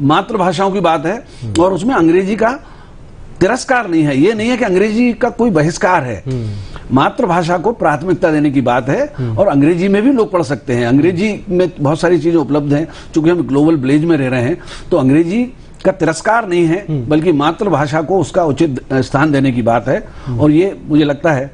मातृभाषाओं की बात है और उसमें अंग्रेज़ी का तिरस्कार नहीं है। ये नहीं है कि अंग्रेज़ी का कोई बहिष्कार है। मातृभाषा को प्राथमिकता देने की बात है और अंग्रेज़ी में भी लोग पढ़ सकते हैं। अंग्रेज़ी में बहुत सारी चीज़ें उपलब्ध हैं। चूँकि हम ग्लोबल विलेज में रह रहे हैं तो अंग्रेज़ी का तिरस्कार नहीं है बल्कि मातृभाषा को उसका उचित स्थान देने की बात है। और ये मुझे लगता है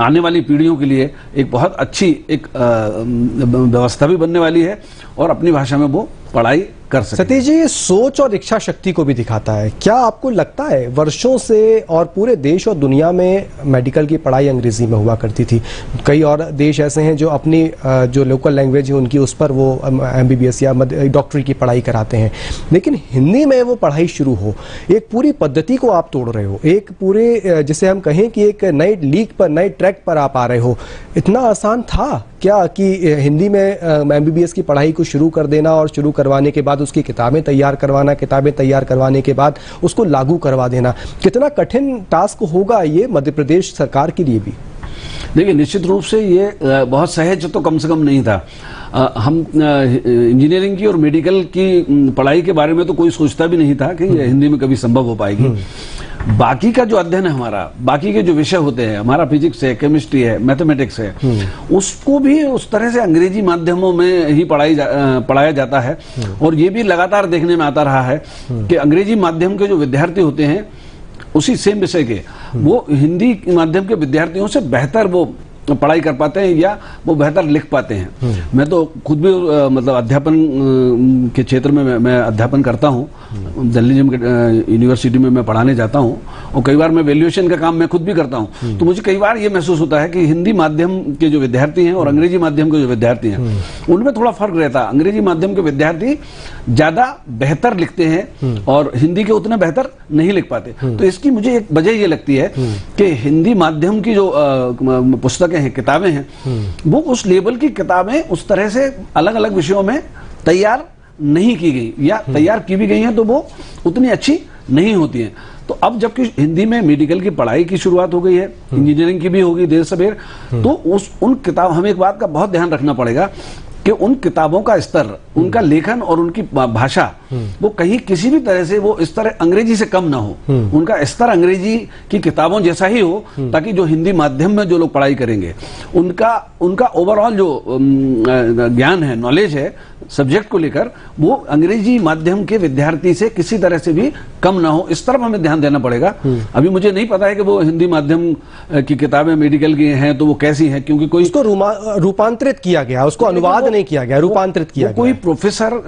आने वाली पीढ़ियों के लिए एक बहुत अच्छी एक व्यवस्था भी बनने वाली है और अपनी भाषा में वो पढ़ाई कर सकते सतीश जी, ये सोच और इच्छा शक्ति को भी दिखाता है। क्या आपको लगता है, वर्षों से और पूरे देश और दुनिया में मेडिकल की पढ़ाई अंग्रेज़ी में हुआ करती थी? कई और देश ऐसे हैं जो अपनी जो लोकल लैंग्वेज है, उनकी उस पर वो एमबीबीएस या डॉक्टरी की पढ़ाई कराते हैं। लेकिन हिंदी में वो पढ़ाई शुरू हो। एक पूरी पद्धति को आप तोड़ रहे हो। एक पूरे जिसे हम कहें कि एक नए लीक पर नए ट्रैक पर आप आ रहे हो। इतना आसान था क्या कि हिंदी में एमबीबीएस की पढ़ाई को शुरू कर देना और शुरू करवाने के बाद उसकी किताबें तैयार करवाना किताबें तैयार करवाने के बाद उसको लागू करवा देना। कितना कठिन टास्क होगा ये मध्य प्रदेश सरकार के लिए भी? देखिए निश्चित रूप से ये बहुत सहज तो कम से कम नहीं था। हम इंजीनियरिंग की और मेडिकल की पढ़ाई के बारे में तो कोई सोचता भी नहीं था कि हिंदी में कभी संभव हो पाएगी। हम्म। बाकी का जो अध्ययन है हमारा बाकी के जो विषय होते हैं हमारा फिजिक्स है केमिस्ट्री है मैथमेटिक्स है हम्म। उसको भी उस तरह से अंग्रेज़ी माध्यमों में ही पढ़ाई जा, पढ़ाया जाता है हम्म। और ये भी लगातार देखने में आता रहा है कि अंग्रेज़ी माध्यम के जो विद्यार्थी होते हैं उसी सेम विषय के वो हिंदी माध्यम के विद्यार्थियों से बेहतर वो पढ़ाई कर पाते हैं या वो बेहतर लिख पाते हैं। हम्म। मैं तो खुद भी मतलब अध्यापन के क्षेत्र में मैं अध्यापन करता हूँ। जर्नलिज्म के यूनिवर्सिटी में मैं पढ़ाने जाता हूँ और कई बार मैं वैल्यूएशन का काम मैं खुद भी करता हूँ हम्म। तो मुझे कई बार ये महसूस होता है कि हिंदी माध्यम के जो विद्यार्थी हैं और हम्म। अंग्रेज़ी माध्यम के जो विद्यार्थी हैं उनमें थोड़ा फ़र्क रहता है। अंग्रेज़ी माध्यम के विद्यार्थी ज़्यादा बेहतर लिखते हैं और हिंदी के उतने बेहतर नहीं लिख पाते। तो इसकी मुझे एक वजह ये लगती है कि हिंदी माध्यम की जो पुस्तकें हैं किताबें हैं। वो उस लेवल की किताबें उस तरह से अलग अलग विषयों में तैयार नहीं की गई। या तैयार की भी गई हैं तो वो उतनी अच्छी नहीं होती हैं। तो अब जबकि हिंदी में मेडिकल की पढ़ाई की शुरुआत हो गई है इंजीनियरिंग की भी होगी देर सवेर तो उस उन किताब हमें एक बात का बहुत ध्यान रखना पड़ेगा कि उन किताबों का स्तर उनका लेखन और उनकी भाषा वो कहीं किसी भी तरह से वो इस तरह अंग्रेज़ी से कम ना हो। उनका स्तर अंग्रेज़ी की किताबों जैसा ही हो ताकि जो हिंदी माध्यम में जो लोग पढ़ाई करेंगे उनका उनका ओवरऑल जो ज्ञान है नॉलेज है सब्जेक्ट को लेकर वो अंग्रेज़ी माध्यम के विद्यार्थी से किसी तरह से भी कम ना हो। इस तरफ़ हमें ध्यान देना पड़ेगा। अभी मुझे नहीं पता है कि वो हिंदी माध्यम की किताबें मेडिकल की हैं तो वो कैसी हैं क्योंकि कोई उसको रूपांतरित किया गया उसको अनुवाद नहीं किया गया रूपांतरित किया कोई प्रोफेसर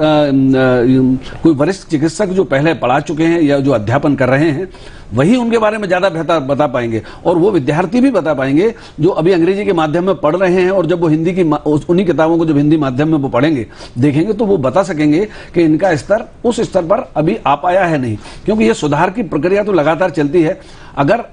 कोई वरिष्ठ चिकित्सक जो पहले पढ़ा चुके हैं या जो अध्यापन कर रहे हैं, वही उनके बारे में ज़्यादा बेहतर बता पाएँगे। और वो विद्यार्थी भी बता पाएँगे जो अभी अंग्रेज़ी के माध्यम में पढ़ रहे हैं और जब वो हिंदी की उन्हीं किताबों को जब हिंदी माध्यम में वो पढ़ेंगे, देखेंगे तो वो बता सकेंगे कि इनका स्तर उस स्तर पर अभी आ पाया है नहीं। क्योंकि ये सुधार की प्रक्रिया तो लगातार चलती है। अगर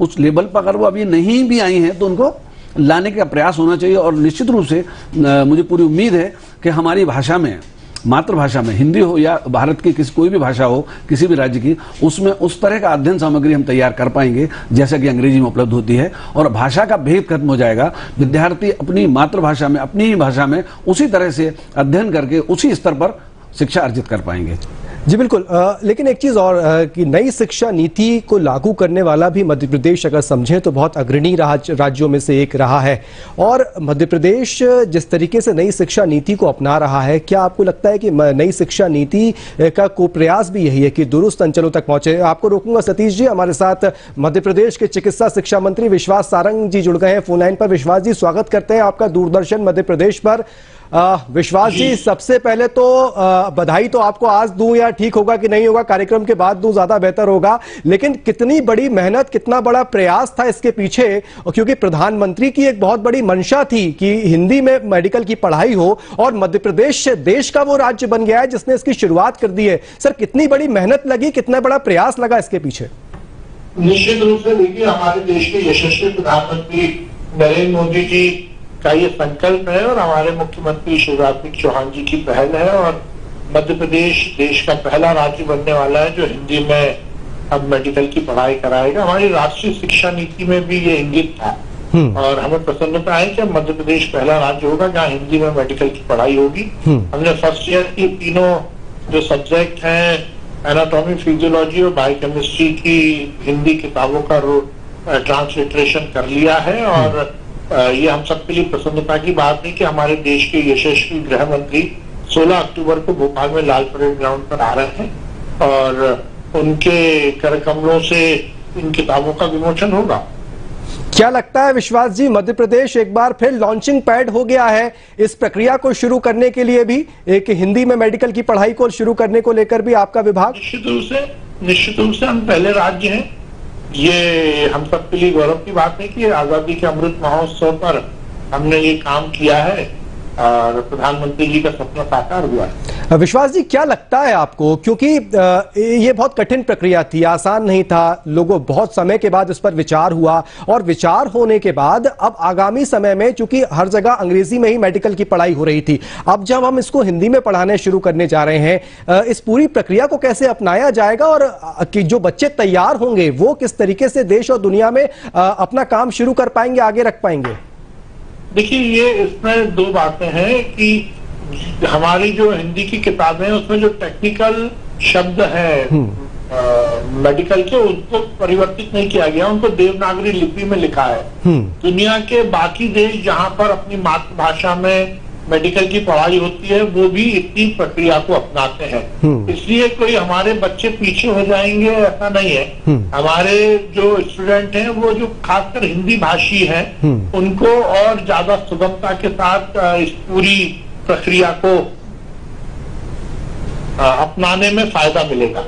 उस लेवल पर अगर वो अभी नहीं भी आई है तो उनको लाने का प्रयास होना चाहिए। और निश्चित रूप से मुझे पूरी उम्मीद है कि हमारी भाषा में मातृभाषा में, हिंदी हो या भारत की किसी कोई भी भाषा हो, किसी भी राज्य की, उसमें उस तरह का अध्ययन सामग्री हम तैयार कर पाएँगे, जैसा कि अंग्रेज़ी में उपलब्ध होती है। और भाषा का भेद खत्म हो जाएगा। विद्यार्थी अपनी मातृभाषा में, अपनी ही भाषा में उसी तरह से अध्ययन करके उसी स्तर पर शिक्षा अर्जित कर पाएँगे। जी बिल्कुल। आ, लेकिन एक चीज़ और आ, कि नई शिक्षा नीति को लागू करने वाला भी मध्य प्रदेश अगर समझें तो बहुत अग्रणी राज, राज्यों में से एक रहा है। और मध्य प्रदेश जिस तरीके से नई शिक्षा नीति को अपना रहा है क्या आपको लगता है कि नई शिक्षा नीति का को प्रयास भी यही है कि दुरुस्त अंचलों तक पहुँचे? आपको रोकूँगा सतीश जी हमारे साथ मध्य प्रदेश के चिकित्सा शिक्षा मंत्री विश्वास सारंग जी जुड़ गए हैं फ़ोन लाइन पर। विश्वास जी स्वागत करते हैं आपका दूरदर्शन मध्य प्रदेश पर। विश्वास जी सबसे पहले तो बधाई तो आपको आज दूँ या ठीक होगा कि नहीं होगा कार्यक्रम के बाद दूँ ज़्यादा बेहतर होगा। लेकिन कितनी बड़ी मेहनत कितना बड़ा प्रयास था इसके पीछे क्योंकि प्रधानमंत्री की एक बहुत बड़ी मंशा थी कि हिंदी में मेडिकल की पढ़ाई हो और मध्य प्रदेश देश का वो राज्य बन गया है जिसने इसकी शुरुआत कर दी है। सर कितनी बड़ी मेहनत लगी कितना बड़ा प्रयास लगा इसके पीछे? निश्चित रूप से देखिए हमारे देश के यशस्वी प्रधानमंत्री नरेंद्र मोदी जी का ये संकल्प है और हमारे मुख्यमंत्री शिवराज सिंह चौहान जी की पहल है और मध्य प्रदेश देश का पहला राज्य बनने वाला है जो हिंदी में अब मेडिकल की पढ़ाई कराएगा हमारी राष्ट्रीय शिक्षा नीति में भी ये इंगित था हम्म। और हमें प्रसन्नता है कि मध्य प्रदेश पहला राज्य होगा जहाँ हिंदी में मेडिकल की पढ़ाई होगी हम्म। हमने फ़र्स्ट ईयर की तीनों जो सब्जेक्ट हैं एनाटॉमी फिजियोलॉजी और बायोकेमिस्ट्री की हिंदी किताबों का ट्रांसलिट्रेशन कर लिया है और अ, ये हम सबके लिए प्रसन्नता की बात है कि हमारे देश के यशस्वी गृह मंत्री 16 अक्टूबर को भोपाल में लाल परेड ग्राउंड पर आ रहे हैं और उनके कर कमलों से इन किताबों का विमोचन होगा। क्या लगता है विश्वास जी मध्य प्रदेश एक बार फिर लॉन्चिंग पैड हो गया है? इस प्रक्रिया को शुरू करने के लिए भी एक हिंदी में मेडिकल की पढ़ाई को शुरू करने को लेकर भी आपका विभाग? निश्चित रूप से निश्चित रूप से हम पहले राज्य हैं। ये हम सबके लिए गौरव की बात है कि आज़ादी के अमृत महोत्सव पर हमने ये काम किया है और प्रधानमंत्री जी का सपना साकार हुआ है। विश्वास जी, क्या लगता है आपको? क्योंकि ये बहुत कठिन प्रक्रिया थी, आसान नहीं था। लोगों, बहुत समय के बाद इस पर विचार हुआ और विचार होने के बाद अब आगामी समय में, चूँकि हर जगह अंग्रेज़ी में ही मेडिकल की पढ़ाई हो रही थी, अब जब हम इसको हिंदी में पढ़ाने शुरू करने जा रहे हैं इस पूरी प्रक्रिया को कैसे अपनाया जाएगा और कि जो बच्चे तैयार होंगे, वो किस तरीके से देश और दुनिया में अपना काम शुरू कर पाएँगे, आगे रख पाएँगे? देखिए, ये इसमें दो बातें हैं कि हमारी जो हिंदी की किताबें हैं उसमें जो टेक्निकल शब्द है मेडिकल के उनको परिवर्तित नहीं किया गया उनको देवनागरी लिपि में लिखा है। दुनिया के बाकी देश जहाँ पर अपनी मातृभाषा में मेडिकल की पढ़ाई होती है वो भी इतनी प्रक्रिया को अपनाते हैं। इसलिए कोई हमारे बच्चे पीछे हो जाएँगे ऐसा नहीं है। हमारे जो स्टूडेंट हैं वो जो खासकर हिंदी भाषी हैं उनको और ज़्यादा सुगमता के साथ इस पूरी प्रक्रिया को अपनाने में फ़ायदा मिलेगा।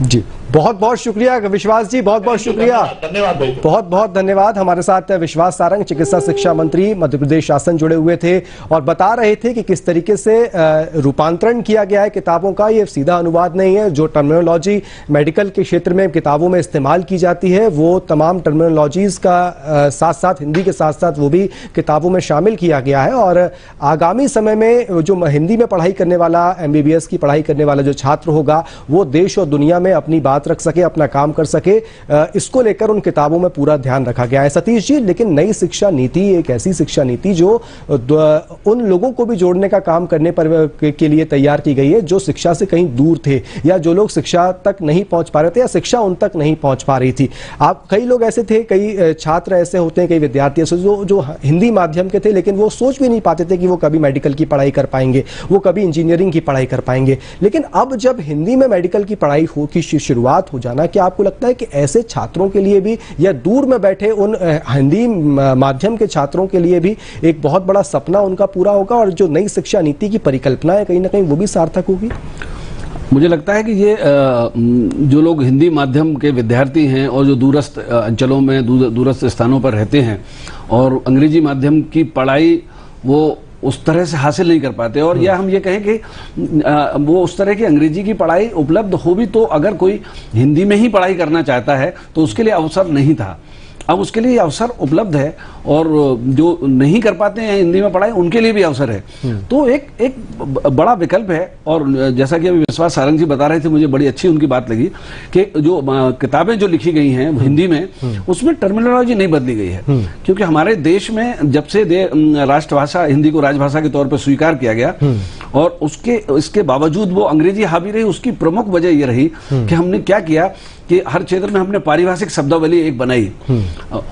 जी। बहुत बहुत शुक्रिया विश्वास जी बहुत बहुत शुक्रिया। धन्यवाद बहुत बहुत धन्यवाद। हमारे साथ विश्वास सारंग चिकित्सा शिक्षा मंत्री मध्य प्रदेश शासन जुड़े हुए थे और बता रहे थे कि किस तरीके से रूपांतरण किया गया है किताबों का। ये सीधा अनुवाद नहीं है। जो टर्मिनोलॉजी मेडिकल के क्षेत्र में किताबों में इस्तेमाल की जाती है वो तमाम टर्मिनोलॉजीज का साथ साथ हिंदी के साथ साथ वो भी किताबों में शामिल किया गया है। और आगामी समय में जो हिंदी में पढ़ाई करने वाला एमबीबीएस की पढ़ाई करने वाला जो छात्र होगा वो देश और दुनिया में अपनी बात रख सके, अपना काम कर सके इसको लेकर उन किताबों में पूरा ध्यान रखा गया है। सतीश जी, लेकिन नई शिक्षा नीति, एक ऐसी शिक्षा नीति जो उन लोगों को भी जोड़ने का काम करने पर के- लिए तैयार की गई है, जो शिक्षा से कहीं दूर थे, या जो लोग शिक्षा तक नहीं पहुँच पा रहे थे, या शिक्षा उन तक नहीं पहुँच पा रही थी। आप, कई लोग ऐसे थे, कई छात्र ऐसे होते हैं, कई विद्यार्थी ऐसे, जो जो हिंदी माध्यम के थे, लेकिन वो सोच भी नहीं पाते थे कि वो कभी मेडिकल की पढ़ाई कर पाएँगे, वो कभी इंजीनियरिंग की पढ़ाई कर पाएँगे। लेकिन अब जब हिंदी में मेडिकल की पढ़ाई हो, की शु- शुरुआत हो जाना क्या आपको लगता है कि ऐसे छात्रों के लिए भी या दूर में बैठे उन हिंदी माध्यम के छात्रों के लिए भी एक बहुत बड़ा सपना उनका पूरा होगा और जो नई शिक्षा नीति की परिकल्पना है कहीं ना कहीं वो भी सार्थक होगी। मुझे लगता है कि ये जो लोग हिंदी माध्यम के विद्यार्थी हैं और जो दूरस्थ अंचलों में दूरस्थ स्थानों पर रहते हैं और अंग्रेज़ी माध्यम की पढ़ाई वो उस तरह से हासिल नहीं कर पाते और या हम ये कहें कि आ, वो उस तरह की अंग्रेज़ी की पढ़ाई उपलब्ध हो भी तो अगर कोई हिंदी में ही पढ़ाई करना चाहता है तो उसके लिए अवसर नहीं था। अब उसके लिए अवसर उपलब्ध है और जो नहीं कर पाते हैं हिंदी में पढ़ाई उनके लिए भी अवसर है। तो एक एक बड़ा विकल्प है और जैसा कि अभी विश्वास सारंग जी बता रहे थे मुझे बड़ी अच्छी उनकी बात लगी कि जो किताबें जो लिखी गई हैं हिंदी में उसमें टर्मिनोलॉजी नहीं बदली गई है। क्योंकि हमारे देश में जब से दे- राष्ट्रभाषा हिंदी को राजभाषा के तौर पर स्वीकार किया गया और उसके इसके बावजूद वो अंग्रेज़ी हावी रही उसकी प्रमुख वजह यह रही कि हमने क्या किया कि हर क्षेत्र में हमने पारिभाषिक शब्दावली एक बनाई।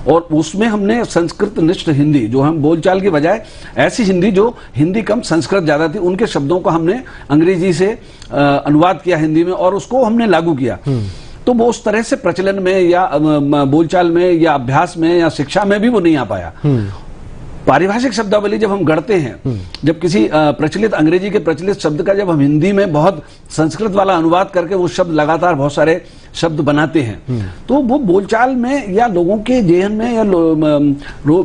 और उसमें हमने संस्कृत निष्ठ हिंदी जो हम बोलचाल की बजाय ऐसी हिंदी जो हिंदी कम संस्कृत ज़्यादा थी उनके शब्दों को हमने अंग्रेज़ी से अनुवाद किया हिंदी में और उसको हमने लागू किया। तो वो उस तरह से प्रचलन में या बोलचाल में या अभ्यास में या शिक्षा में भी वो नहीं आ पाया। पारिभाषिक शब्दावली जब हम गढ़ते हैं, जब किसी प्रचलित अंग्रेज़ी के प्रचलित शब्द का जब हम हिंदी में बहुत संस्कृत वाला अनुवाद करके वो शब्द लगातार बहुत सारे शब्द बनाते हैं तो वो बोलचाल में या लोगों के जेहन में या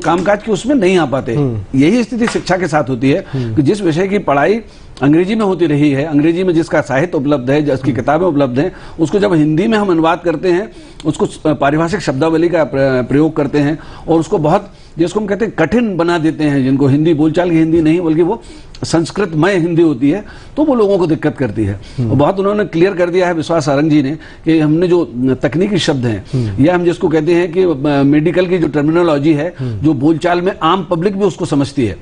कामकाज के उसमें नहीं आ पाते। यही स्थिति शिक्षा के साथ होती है कि जिस विषय की पढ़ाई अंग्रेज़ी में होती रही है, अंग्रेज़ी में जिसका साहित्य उपलब्ध है, जिसकी किताबें उपलब्ध हैं, उसको जब हिंदी में हम अनुवाद करते हैं, उसको पारिभाषिक शब्दावली का प्रयोग करते हैं और उसको बहुत जिसको हम कहते हैं कठिन बना देते हैं जिनको हिंदी बोलचाल की हिंदी नहीं बल्कि वो संस्कृतमय हिंदी होती है तो वो लोगों को दिक्कत करती है। और बहुत उन्होंने क्लियर कर दिया है विश्वास सारंग जी ने कि हमने जो तकनीकी शब्द हैं या हम जिसको कहते हैं कि मेडिकल की जो टर्मिनोलॉजी है जो बोलचाल में आम पब्लिक भी उसको समझती है।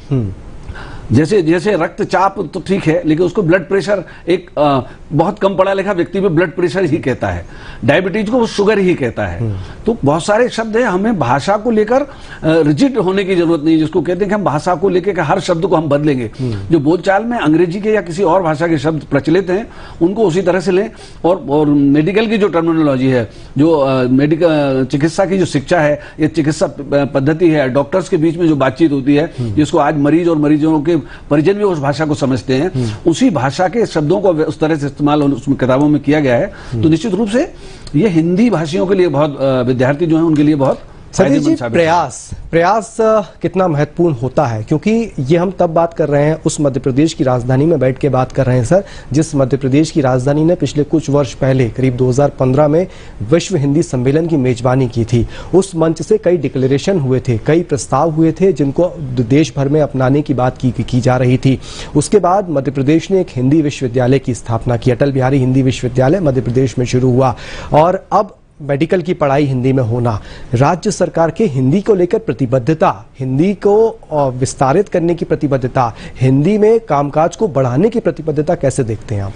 जैसे जैसे रक्तचाप तो ठीक है लेकिन उसको ब्लड प्रेशर एक आ, बहुत कम पढ़ा लिखा व्यक्ति में ब्लड प्रेशर ही कहता है। डायबिटीज़ को वो शुगर ही कहता है। तो बहुत सारे शब्द है हमें भाषा को लेकर रिजिट होने की ज़रूरत नहीं जिसको कहते हैं कि हम भाषा को लेकर हर शब्द को हम बदलेंगे। जो बोलचाल में अंग्रेज़ी के या किसी और भाषा के शब्द प्रचलित हैं उनको उसी तरह से लें। और, और मेडिकल की जो टर्मिनोलॉजी है जो मेडिकल चिकित्सा की जो शिक्षा है या चिकित्सा पद्धति है डॉक्टर्स के बीच में जो बातचीत होती है जिसको आज मरीज़ और मरीजों के परिजन भी उस भाषा को समझते हैं। उसी भाषा के शब्दों को उस तरह से इस्तेमाल किताबों में किया गया है। तो निश्चित रूप से ये हिंदी भाषियों के लिए बहुत विद्यार्थी जो है, उनके लिए बहुत सतीश जी प्रयास प्रयास कितना महत्वपूर्ण होता है? क्योंकि ये हम तब बात कर रहे हैं उस मध्य प्रदेश की राजधानी में बैठ के बात कर रहे हैं सर जिस मध्य प्रदेश की राजधानी ने पिछले कुछ वर्ष पहले करीब 2015 में विश्व हिंदी सम्मेलन की मेजबानी की थी। उस मंच से कई डिक्लेरेशन हुए थे कई प्रस्ताव हुए थे जिनको देश भर में अपनाने की बात की, की जा रही थी। उसके बाद मध्य प्रदेश ने एक हिंदी विश्वविद्यालय की स्थापना की अटल बिहारी हिंदी विश्वविद्यालय मध्य प्रदेश में शुरू हुआ। और अब मेडिकल की पढ़ाई हिंदी में होना, राज्य सरकार के हिंदी को लेकर प्रतिबद्धता, हिंदी को विस्तारित करने की प्रतिबद्धता, हिंदी में कामकाज को बढ़ाने की प्रतिबद्धता कैसे देखते हैं आप?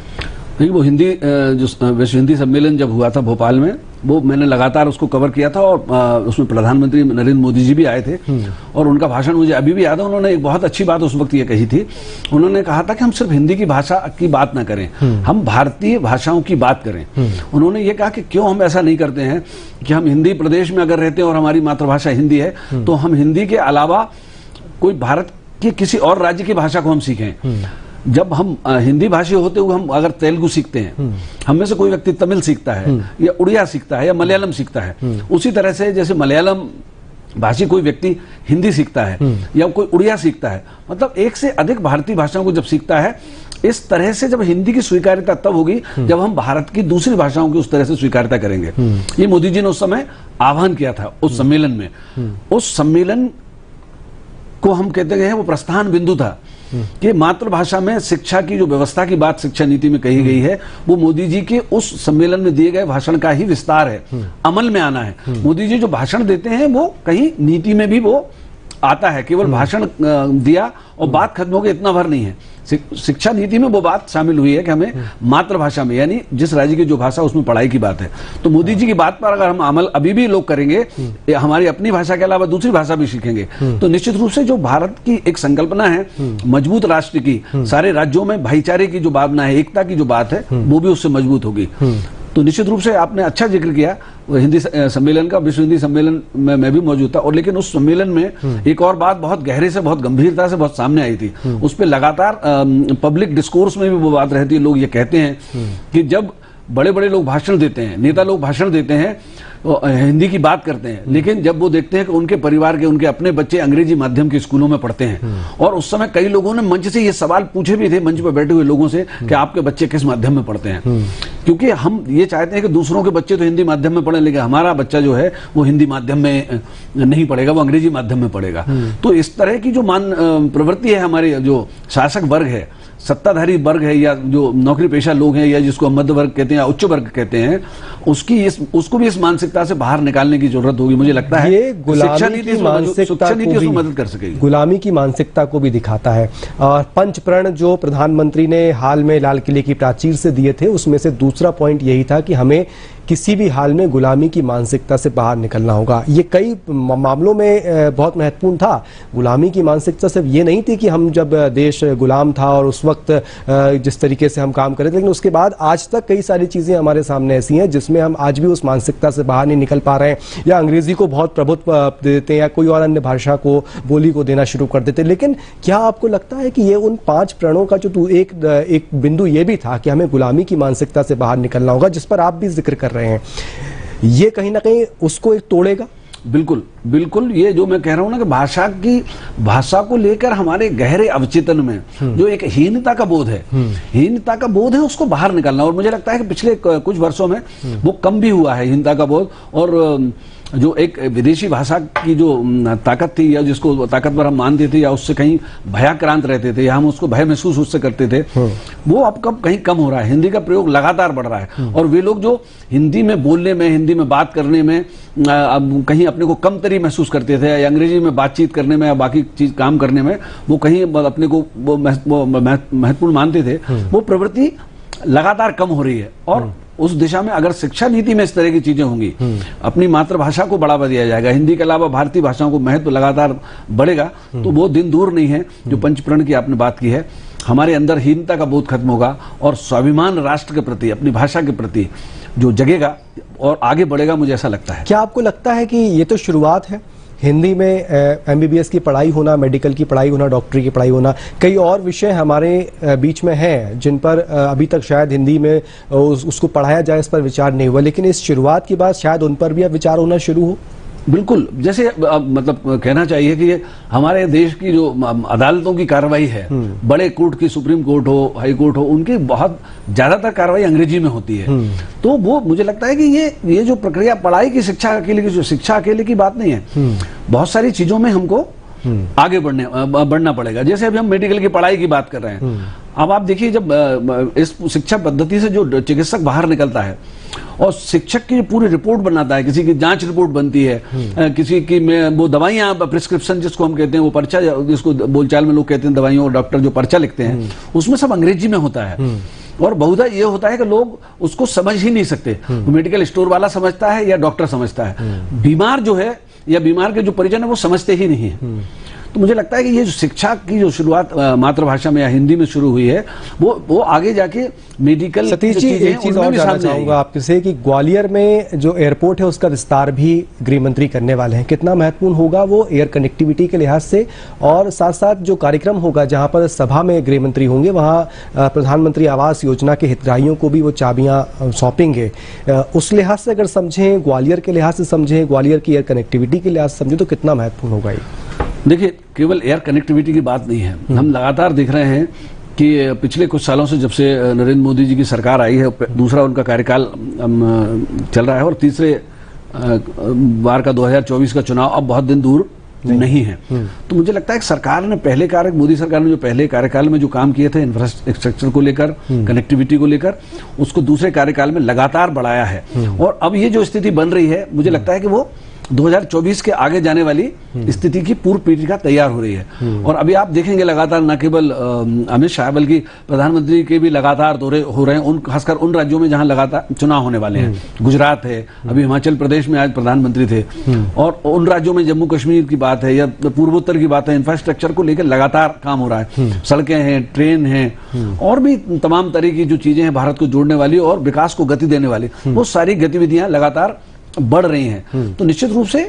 देखिए वो हिंदी जो विश्व हिंदी सम्मेलन जब हुआ था भोपाल में वो मैंने लगातार उसको कवर किया था और उसमें प्रधानमंत्री नरेंद्र मोदी जी भी आए थे हम्म। और उनका भाषण मुझे अभी भी याद है उन्होंने एक बहुत अच्छी बात उस वक्त ये कही थी उन्होंने कहा था कि हम सिर्फ़ हिंदी की भाषा की बात ना करें हम्म। हम भारतीय भाषाओं की बात करें हम्म। उन्होंने ये कहा कि क्यों हम ऐसा नहीं करते हैं कि हम हिंदी प्रदेश में अगर रहते हैं और हमारी मातृभाषा हिंदी है तो हम हिंदी के अलावा कोई भारत के किसी और राज्य की भाषा को हम सीखें जब हम हिंदी भाषी होते हुए हम अगर तेलुगु सीखते हैं हम्म। हम में से कोई व्यक्ति तमिल सीखता है हम्म। या उड़िया सीखता है या मलयालम सीखता है हम्म। उसी तरह से जैसे मलयालम भाषी कोई व्यक्ति हिंदी सीखता है या कोई उड़िया सीखता है मतलब एक से अधिक भारतीय भाषाओं को जब सीखता है इस तरह से जब हिंदी की स्वीकार्यता तब होगी जब हम भारत की दूसरी भाषाओं की उस तरह से स्वीकार्यता करेंगे। ये मोदी जी ने उस समय आह्वान किया था उस सम्मेलन में। उस सम्मेलन को हम कहते हैं वो प्रस्थान बिंदु था। कि मातृभाषा में शिक्षा की जो व्यवस्था की बात शिक्षा नीति में कही गई है, वो मोदी जी के उस सम्मेलन में दिए गए भाषण का ही विस्तार है, अमल में आना है। मोदी जी जो भाषण देते हैं, वो कहीं नीति में भी वो आता है, केवल भाषण दिया और बात खत्म हो गई, इतना भर नहीं है। शिक्षा नीति में वो बात शामिल हुई है कि हमें मातृभाषा में, यानी जिस राज्य की जो भाषा, उसमें पढ़ाई की बात है। तो मोदी जी की बात पर अगर हम अमल अभी भी लोग करेंगे हमारी अपनी भाषा के अलावा दूसरी भाषा भी सीखेंगे। तो निश्चित रूप से जो भारत की एक संकल्पना है, मज़बूत राष्ट्र की, सारे राज्यों में भाईचारे की जो भावना है, एकता की जो बात है, वो भी उससे मज़बूत होगी। तो निश्चित रूप से आपने अच्छा ज़िक्र किया हिंदी सम्मेलन का विश्व हिंदी सम्मेलन में मैं भी मौजूद था और लेकिन उस सम्मेलन में हम्म। एक और बात बहुत गहरे से बहुत गंभीरता से बहुत सामने आई थी हम्म। उस पर लगातार पब्लिक डिस्कोर्स में भी वो बात रहती है लोग ये कहते हैं हम्म। कि जब बड़े बड़े लोग भाषण देते हैं नेता लोग भाषण देते हैं हिंदी की बात करते हैं। लेकिन जब वो देखते हैं कि उनके परिवार के उनके अपने बच्चे अंग्रेज़ी माध्यम के स्कूलों में पढ़ते हैं और उस समय कई लोगों ने मंच से ये सवाल पूछे भी थे मंच पर बैठे हुए लोगों से कि आपके बच्चे किस माध्यम में पढ़ते हैं? क्योंकि हम ये चाहते हैं कि दूसरों के बच्चे तो हिंदी माध्यम में पढ़े लेकिन हमारा बच्चा जो है वो हिंदी माध्यम में नहीं पढ़ेगा वो अंग्रेज़ी माध्यम में पढ़ेगा। तो इस तरह की जो मान प्रवृत्ति है हमारे जो शासक वर्ग है सत्ताधारी वर्ग है या जो नौकरी पेशा लोग हैं या जिसको मध्य वर्ग कहते हैं या उच्च वर्ग कहते हैं उसकी इस उसको भी इस मानसिकता से बाहर निकालने की ज़रूरत होगी। मुझे लगता है ये शिक्षा नीति शिक्षा नीति मदद कर सकेगी। गुलामी की मानसिकता को भी दिखाता है। और पंच प्रण जो प्रधानमंत्री ने हाल में लाल किले की प्राचीर से दिए थे उसमें से दूसरा पॉइंट यही था कि हमें किसी भी हाल में गुलामी की मानसिकता से बाहर निकलना होगा। ये कई मामलों में बहुत महत्वपूर्ण था। गुलामी की मानसिकता सिर्फ़ ये नहीं थी कि हम जब देश गुलाम था और उस वक्त जिस तरीके से हम काम करें लेकिन उसके बाद आज तक कई सारी चीज़ें हमारे सामने ऐसी हैं जिसमें हम आज भी उस मानसिकता से बाहर नहीं निकल पा रहे हैं। या अंग्रेज़ी को बहुत प्रभुत्व देते हैं या कोई और अन्य भाषा को, बोली को देना शुरू कर देते लेकिन क्या आपको लगता है कि ये उन पाँच प्रणों का जो एक एक बिंदु ये भी था कि हमें गुलामी की मानसिकता से बाहर निकलना होगा, जिस पर आप भी ज़िक्र कर रहे हैं ये कहीं ना कहीं उसको एक तोड़ेगा बिल्कुल बिल्कुल ये जो मैं कह रहा हूँ ना कि भाषा की भाषा को लेकर हमारे गहरे अवचेतन में हम्म। जो एक हीनता का बोध है हम्म। हीनता का बोध है उसको बाहर निकालना और मुझे लगता है कि पिछले कुछ वर्षों में हम्म। वो कम भी हुआ है हीनता का बोध और जो एक विदेशी भाषा की जो ताकत थी या जिसको ताकतवर हम मानते थे या उससे कहीं भयाक्रांत रहते थे या हम उसको भय महसूस उससे करते थे वो अब कब कहीं कम हो रहा है। हिंदी का प्रयोग लगातार बढ़ रहा है। और वे लोग जो हिंदी में बोलने में हिंदी में बात करने में अब कहीं अपने को कम कमतरी महसूस करते थे या अंग्रेज़ी में बातचीत करने में या बाकी चीज़ काम करने में वो कहीं अपने को महत्वपूर्ण मानते थे। वो प्रवृत्ति लगातार कम हो रही है। और उस दिशा में अगर शिक्षा नीति में इस तरह की चीज़ें होंगी अपनी मातृभाषा को बढ़ावा दिया जाएगा हिंदी के अलावा भारतीय भाषाओं को महत्व तो लगातार बढ़ेगा तो वो दिन दूर नहीं है जो पंचप्रण की आपने बात की है हमारे अंदर हीनता का बोध खत्म होगा और स्वाभिमान राष्ट्र के प्रति अपनी भाषा के प्रति जो जगेगा और आगे बढ़ेगा मुझे ऐसा लगता है। क्या आपको लगता है कि ये तो शुरुआत है? हिंदी में एमबीबीएस की पढ़ाई होना मेडिकल की पढ़ाई होना डॉक्टरी की पढ़ाई होना कई और विषय हमारे बीच में हैं जिन पर अभी तक शायद हिंदी में उस, उसको पढ़ाया जाए इस पर विचार नहीं हुआ। लेकिन इस शुरुआत के बाद शायद उन पर भी अब विचार होना शुरू हो। बिल्कुल जैसे अब मतलब कहना चाहिए कि हमारे देश की जो अदालतों की कार्रवाई है बड़े कोर्ट की सुप्रीम कोर्ट हो हाई कोर्ट हो उनकी बहुत ज़्यादातर कार्रवाई अंग्रेज़ी में होती है। तो वो मुझे लगता है कि ये ये जो प्रक्रिया पढ़ाई की शिक्षा अकेले की जो शिक्षा अकेले की बात नहीं है बहुत सारी चीज़ों में हमको आगे बढ़ने बढ़ना पड़ेगा। जैसे अभी हम मेडिकल की पढ़ाई की बात कर रहे हैं। अब आप देखिए जब इस शिक्षा पद्धति से जो चिकित्सक बाहर निकलता है और शिक्षक की पूरी रिपोर्ट बनाता है किसी की जाँच रिपोर्ट बनती है किसी की में वो दवाइयाँ प्रिस्क्रिप्शन जिसको हम कहते हैं वो पर्चा जिसको बोलचाल में लोग कहते हैं दवाइयों और डॉक्टर जो पर्चा लिखते हैं उसमें सब अंग्रेज़ी में होता है। और बहुधा ये होता है कि लोग उसको समझ ही नहीं सकते। मेडिकल स्टोर वाला समझता है या डॉक्टर समझता है। बीमार जो है या बीमार के जो परिजन है वो समझते ही नहीं है। तो मुझे लगता है कि ये जो शिक्षा की जो शुरुआत मातृभाषा में या हिंदी में शुरू हुई है वो वो आगे जाके मेडिकल सतीश जी एक चीज़ और जानना। चाहूँगा आपसे कि ग्वालियर में जो एयरपोर्ट है उसका विस्तार भी गृह मंत्री करने वाले हैं। कितना महत्वपूर्ण होगा वो एयर कनेक्टिविटी के लिहाज से? और साथ साथ जो कार्यक्रम होगा जहाँ पर सभा में गृह मंत्री होंगे वहाँ प्रधानमंत्री आवास योजना के हितग्राहियों को भी वो चाबियाँ सौंपेंगे। उस लिहाज से अगर समझें ग्वालियर के लिहाज से समझें ग्वालियर की एयर कनेक्टिविटी के लिहाज से समझें तो कितना महत्वपूर्ण होगा ये? देखिए केवल एयर कनेक्टिविटी की बात नहीं है। हम लगातार देख रहे हैं कि पिछले कुछ सालों से जब से नरेंद्र मोदी जी की सरकार आई है दूसरा उनका कार्यकाल चल रहा है और तीसरे बार का 2024 का चुनाव अब बहुत दिन दूर नहीं। है। तो मुझे लगता है कि सरकार ने पहले कार्य मोदी सरकार ने जो पहले कार्यकाल में जो काम किए थे इंफ्रास्ट्रक्चर को लेकर कनेक्टिविटी को लेकर उसको दूसरे कार्यकाल में लगातार बढ़ाया है। और अब ये जो स्थिति बन रही है मुझे लगता है कि वो 2024 के आगे जाने वाली स्थिति की पूर्व पीढ़िका तैयार हो रही है। और अभी आप देखेंगे लगातार न केवल अमित शाह बल्कि प्रधानमंत्री के भी लगातार दौरे हो रहे हैं उन खासकर उन राज्यों में जहाँ लगातार चुनाव होने वाले हैं। गुजरात है अभी हिमाचल प्रदेश में आज प्रधानमंत्री थे। और उन राज्यों में जम्मू कश्मीर की बात है या पूर्वोत्तर की बात है इंफ्रास्ट्रक्चर को लेकर लगातार काम हो रहा है। सड़कें हैं ट्रेन है और भी तमाम तरह की जो चीज़ें हैं भारत को जोड़ने वाली और विकास को गति देने वाली वो सारी गतिविधियाँ लगातार बढ़ रही हैं। तो निश्चित रूप से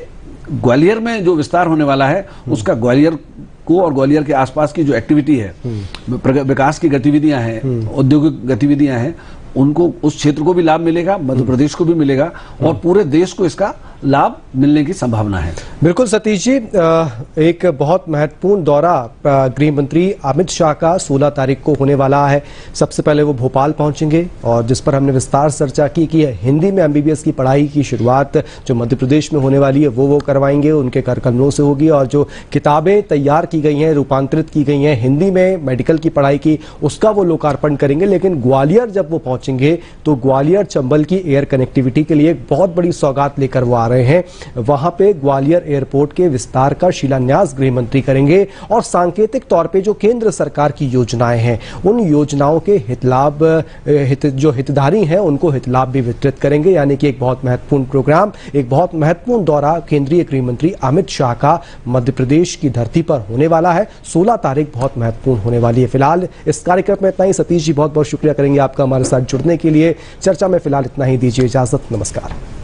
ग्वालियर में जो विस्तार होने वाला है उसका ग्वालियर को और ग्वालियर के आसपास की जो एक्टिविटी है विकास की गतिविधियाँ हैं औद्योगिक गतिविधियाँ हैं उनको उस क्षेत्र को भी लाभ मिलेगा मध्य प्रदेश को भी मिलेगा और पूरे देश को इसका लाभ मिलने की संभावना है। बिल्कुल सतीश जी एक बहुत महत्वपूर्ण दौरा गृह मंत्री अमित शाह का 16 तारीख को होने वाला है। सबसे पहले वो भोपाल पहुँचेंगे और जिस पर हमने विस्तार चर्चा की कि हिंदी में एमबीबीएस की पढ़ाई की शुरुआत जो मध्य प्रदेश में होने वाली है, वो वो करवाएँगे, उनके कार्यक्रमों से होगी और जो किताबें तैयार की गई हैं, रूपांतरित की गई हैं हिंदी में, मेडिकल की पढ़ाई की, उसका वो लोकार्पण करेंगे। लेकिन ग्वालियर जब वो पहुँचेंगे तो ग्वालियर चंबल की एयर कनेक्टिविटी के लिए एक बहुत बड़ी सौगात लेकर वो आ रहे हैं। वहाँ पे ग्वालियर एयरपोर्ट के विस्तार का शिलान्यास गृह मंत्री करेंगे और सांकेतिक तौर पे जो केंद्र सरकार की योजनाएँ हैं, उन योजनाओं के हितलाभ, हित, जो हितधारी हैं, उनको हितलाभ भी वितरित करेंगे। यानी कि एक बहुत महत्वपूर्ण प्रोग्राम, एक बहुत महत्वपूर्ण दौरा केंद्रीय गृह मंत्री अमित शाह का मध्य प्रदेश की धरती पर होने वाला है। 16 तारीख बहुत महत्वपूर्ण होने वाली है फ़िलहाल। इस कार्यक्रम में इतना ही। सतीश जी बहुत बहुत शुक्रिया करेंगे आपका हमारे साथ जुड़ने के लिए। चर्चा में फ़िलहाल इतना ही। दीजिए इजाज़त। नमस्कार।